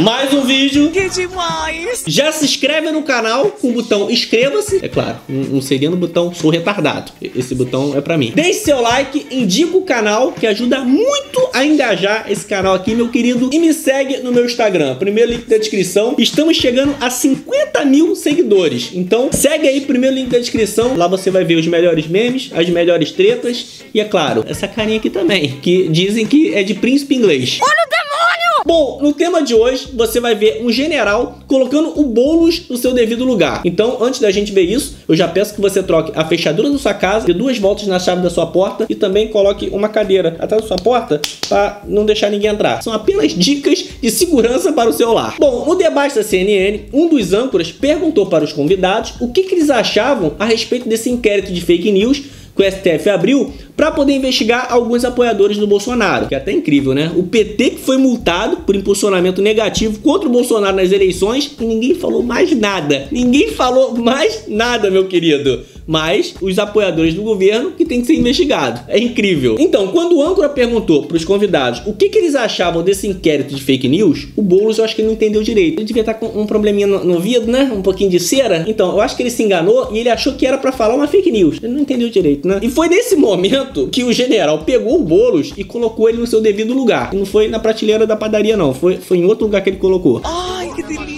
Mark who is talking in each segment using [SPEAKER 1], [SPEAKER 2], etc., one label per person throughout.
[SPEAKER 1] Mais um vídeo. Que demais! Já se inscreve no canal com o botão inscreva-se. É claro, não seria no botão sou retardado. Esse botão é pra mim. Deixe seu like, indica o canal, que ajuda muito a engajar esse canal aqui, meu querido. E me segue no meu Instagram. Primeiro link da descrição. Estamos chegando a 50 mil seguidores. Então segue aí, primeiro link da descrição. Lá você vai ver os melhores memes, as melhores tretas. E é claro, essa carinha aqui também, que dizem que é de príncipe inglês. Olha! Bom, no tema de hoje, você vai ver um general colocando o Boulos no seu devido lugar. Então, antes da gente ver isso, eu já peço que você troque a fechadura da sua casa, dê duas voltas na chave da sua porta e também coloque uma cadeira atrás da sua porta para não deixar ninguém entrar. São apenas dicas de segurança para o seu lar. Bom, no debate da CNN, um dos âncoras perguntou para os convidados o que, que eles achavam a respeito desse inquérito de fake news que o STF abriu para poder investigar alguns apoiadores do Bolsonaro, que é até incrível, né? O PT que foi multado por impulsionamento negativo contra o Bolsonaro nas eleições e ninguém falou mais nada. Ninguém falou mais nada, meu querido mas os apoiadores do governo que tem que ser investigado. É incrível. Então, quando o âncora perguntou para os convidados o que, que, eles achavam desse inquérito de fake news, o Boulos eu acho que não entendeu direito. Ele devia estar com um probleminha no, no vidro, né? Um pouquinho de cera. Então, eu acho que ele se enganou e ele achou que era para falar uma fake news. Ele não entendeu direito, né? E foi nesse momento que o general pegou o Boulos e colocou ele no seu devido lugar. E não foi na prateleira da padaria, não. Foi, foi em outro lugar que ele colocou. Ai, que delícia!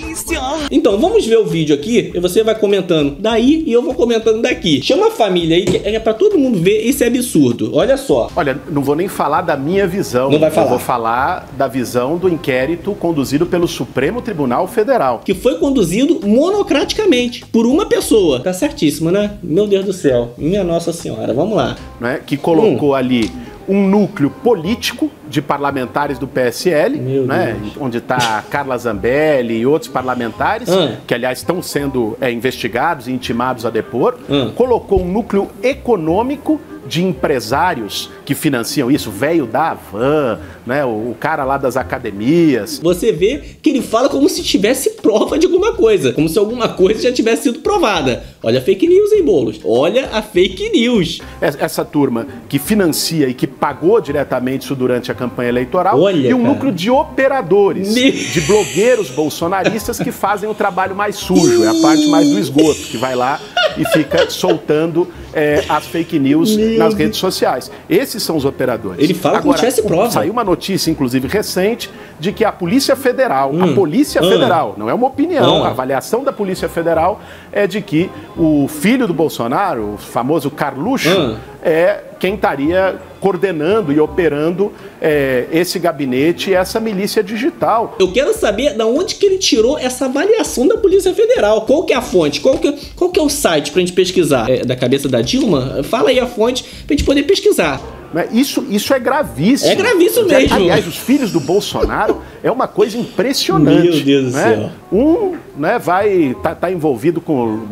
[SPEAKER 1] Então, vamos ver o vídeo aqui e você vai comentando daí e eu vou comentando daqui aqui. Chama a família aí, que é pra todo mundo ver esse absurdo. Olha só.
[SPEAKER 2] Olha, não vou nem falar da minha visão.
[SPEAKER 1] Não vai falar.
[SPEAKER 2] Eu vou falar da visão do inquérito conduzido pelo Supremo Tribunal Federal.
[SPEAKER 1] Que foi conduzido monocraticamente por uma pessoa. Tá certíssimo, né? Meu Deus do céu. Minha Nossa Senhora. Vamos lá.
[SPEAKER 2] Né? Que colocou hum. ali um núcleo político de parlamentares do PSL, né, onde está Carla Zambelli e outros parlamentares, ah. que aliás estão sendo é, investigados e intimados a depor, ah. colocou um núcleo econômico de empresários que financiam isso, velho da van, né, o, o, cara lá das academias.
[SPEAKER 1] Você vê que ele fala como se tivesse prova de alguma coisa, como se alguma coisa já tivesse sido provada. Olha a fake news, hein, Boulos? Olha a fake news.
[SPEAKER 2] Essa turma que financia e que pagou diretamente isso durante a campanha eleitoral
[SPEAKER 1] Olha,
[SPEAKER 2] e um cara. núcleo de operadores, Me... de blogueiros bolsonaristas que fazem o trabalho mais sujo, é a parte mais do esgoto, que vai lá e fica soltando é, as fake news Meu nas redes sociais. Esses são os operadores.
[SPEAKER 1] Ele fala Agora, como tivesse prova.
[SPEAKER 2] Saiu uma notícia, inclusive recente, de que a Polícia Federal, hum. a Polícia hum. Federal, não é uma opinião, hum. a avaliação da Polícia Federal é de que o filho do Bolsonaro, o famoso Carluxo, hum. é quem estaria coordenando e operando é, esse gabinete e essa milícia digital.
[SPEAKER 1] Eu quero saber da onde que ele tirou essa avaliação da Polícia Federal. Qual que é a fonte? Qual que, qual que é o site pra gente pesquisar? É da cabeça da Dilma? Fala aí a fonte pra gente poder pesquisar.
[SPEAKER 2] Isso, isso é gravíssimo.
[SPEAKER 1] É gravíssimo mesmo.
[SPEAKER 2] Aliás, os filhos do Bolsonaro é uma coisa impressionante.
[SPEAKER 1] Meu Deus do
[SPEAKER 2] né?
[SPEAKER 1] céu.
[SPEAKER 2] Um né, vai tá, tá envolvido com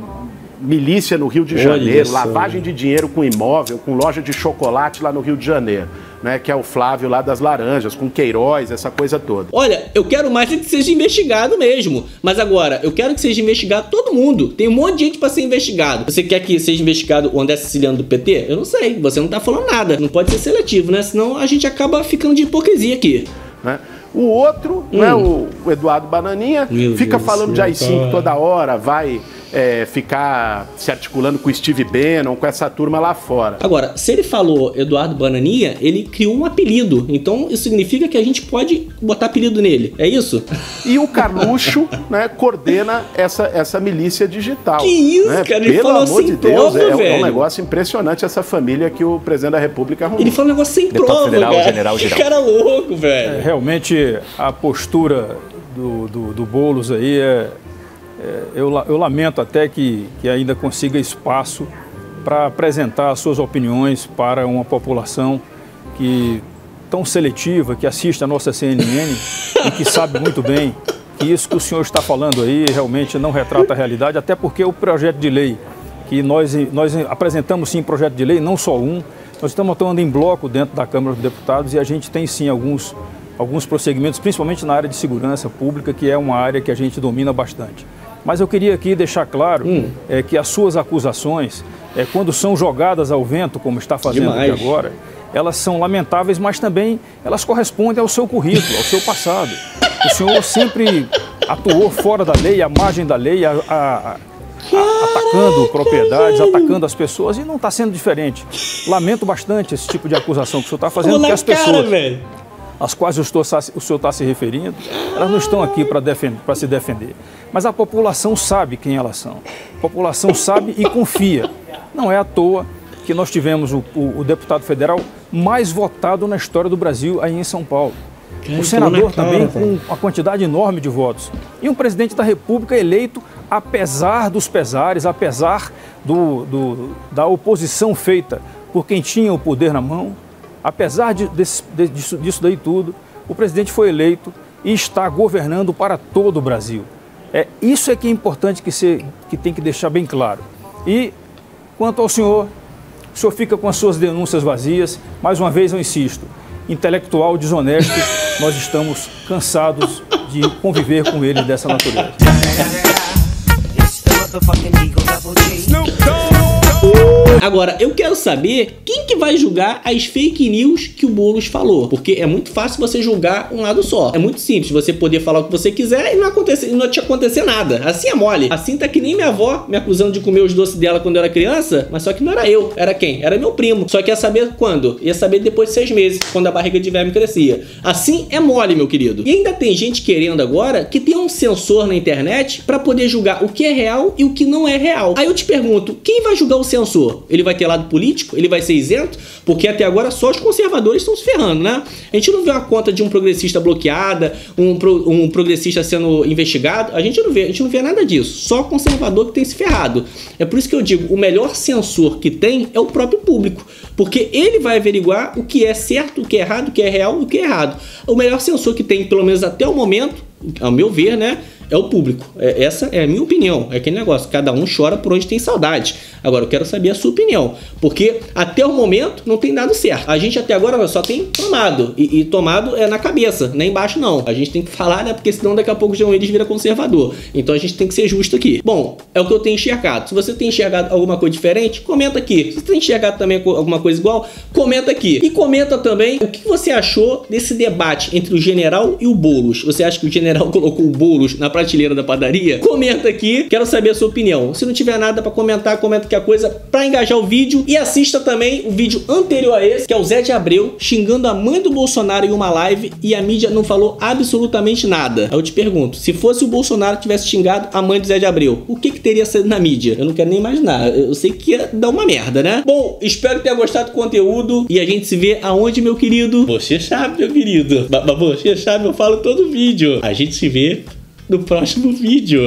[SPEAKER 2] milícia no Rio de Janeiro, lavagem de dinheiro com imóvel, com loja de chocolate lá no Rio de Janeiro. Né, que é o Flávio lá das Laranjas, com Queiroz, essa coisa toda.
[SPEAKER 1] Olha, eu quero mais que seja investigado mesmo. Mas agora, eu quero que seja investigado todo mundo. Tem um monte de gente para ser investigado. Você quer que seja investigado o André Siciliano do PT? Eu não sei. Você não tá falando nada. Não pode ser seletivo, né? Senão a gente acaba ficando de hipocrisia aqui.
[SPEAKER 2] Né? O outro, hum. né, o, Eduardo Bananinha, Meu fica Deus falando de AI-5 toda hora, vai é, ficar se articulando com o Steve Bannon, com essa turma lá fora.
[SPEAKER 1] Agora, se ele falou Eduardo Bananinha, ele criou um apelido. Então isso significa que a gente pode botar apelido nele. É isso?
[SPEAKER 2] E o Carluxo, né, coordena essa, essa milícia digital.
[SPEAKER 1] Que isso, né? cara? Ele
[SPEAKER 2] Pelo
[SPEAKER 1] falou
[SPEAKER 2] amor
[SPEAKER 1] sem
[SPEAKER 2] de
[SPEAKER 1] prova,
[SPEAKER 2] Deus, é,
[SPEAKER 1] velho.
[SPEAKER 2] é, um negócio impressionante essa família que o presidente da República arrumou.
[SPEAKER 1] Ele falou um negócio sem
[SPEAKER 3] Deputado
[SPEAKER 1] prova,
[SPEAKER 3] Federal,
[SPEAKER 1] cara.
[SPEAKER 3] General
[SPEAKER 1] Que cara louco, velho.
[SPEAKER 4] É, realmente a postura do, do, do Boulos aí é, eu, eu, lamento até que, que ainda consiga espaço para apresentar as suas opiniões para uma população que tão seletiva, que assiste a nossa CNN e que sabe muito bem que isso que o senhor está falando aí realmente não retrata a realidade, até porque o projeto de lei que nós, nós apresentamos sim projeto de lei, não só um, nós estamos atuando em bloco dentro da Câmara dos Deputados e a gente tem sim alguns, alguns prosseguimentos, principalmente na área de segurança pública, que é uma área que a gente domina bastante. Mas eu queria aqui deixar claro hum. é, que as suas acusações, é, quando são jogadas ao vento, como está fazendo
[SPEAKER 1] Demais.
[SPEAKER 4] aqui agora, elas são lamentáveis, mas também elas correspondem ao seu currículo, ao seu passado. O senhor sempre atuou fora da lei, à margem da lei, a, a, a, atacando propriedades, atacando as pessoas, e não está sendo diferente. Lamento bastante esse tipo de acusação que o senhor está fazendo, porque as pessoas às quais o senhor está se referindo, elas não estão aqui para se defender. Mas a população sabe quem elas são. A população sabe e confia. Não é à toa que nós tivemos o, o, o deputado federal mais votado na história do Brasil aí em São Paulo. O senador também com uma quantidade enorme de votos. E um presidente da República eleito, apesar dos pesares, apesar do, do, da oposição feita por quem tinha o poder na mão, apesar de, desse, disso, disso daí tudo, o presidente foi eleito e está governando para todo o Brasil. É, isso é que é importante que, se, que tem que deixar bem claro. E quanto ao senhor, o senhor fica com as suas denúncias vazias. Mais uma vez eu insisto, intelectual desonesto, nós estamos cansados de conviver com ele dessa natureza.
[SPEAKER 1] Agora, eu quero saber quem que vai julgar as fake news que o Boulos falou. Porque é muito fácil você julgar um lado só. É muito simples você poder falar o que você quiser e não, acontecer, não te acontecer nada. Assim é mole. Assim tá que nem minha avó me acusando de comer os doces dela quando eu era criança, mas só que não era eu. Era quem? Era meu primo. Só que ia saber quando? Ia saber depois de seis meses, quando a barriga de verme crescia. Assim é mole, meu querido. E ainda tem gente querendo agora que tem um sensor na internet para poder julgar o que é real e o que não é real. Aí eu te pergunto, quem vai julgar o sensor? Ele vai ter lado político? Ele vai ser isento? Porque até agora só os conservadores estão se ferrando, né? A gente não vê uma conta de um progressista bloqueada, um, pro, um progressista sendo investigado. A gente não vê, a gente não vê nada disso. Só conservador que tem se ferrado. É por isso que eu digo, o melhor censor que tem é o próprio público. Porque ele vai averiguar o que é certo, o que é errado, o que é real, o que é errado. O melhor censor que tem, pelo menos até o momento, ao meu ver, né? É o público. É, essa é a minha opinião. É aquele negócio, cada um chora por onde tem saudade. Agora eu quero saber a sua opinião, porque até o momento não tem dado certo. A gente até agora só tem tomado e, e tomado é na cabeça, nem embaixo não. A gente tem que falar, né? Porque senão daqui a pouco o João Eles vira conservador. Então a gente tem que ser justo aqui. Bom, é o que eu tenho enxergado. Se você tem enxergado alguma coisa diferente, comenta aqui. Se você tem enxergado também alguma coisa igual, comenta aqui. E comenta também o que você achou desse debate entre o general e o Boulos. Você acha que o general colocou o Boulos na prateleira da padaria? Comenta aqui, quero saber a sua opinião. Se não tiver nada para comentar, comenta qualquer coisa para engajar o vídeo e assista também o vídeo anterior a esse, que é o Zé de Abreu xingando a mãe do Bolsonaro em uma live e a mídia não falou absolutamente nada. Aí eu te pergunto, se fosse o Bolsonaro que tivesse xingado a mãe do Zé de Abreu, o que que teria sido na mídia? Eu não quero nem imaginar. Eu sei que ia dar uma merda, né? Bom, espero que tenha gostado do conteúdo e a gente se vê aonde, meu querido? Você sabe, meu querido. Mas você sabe, eu falo todo vídeo. A gente se vê no próximo vídeo.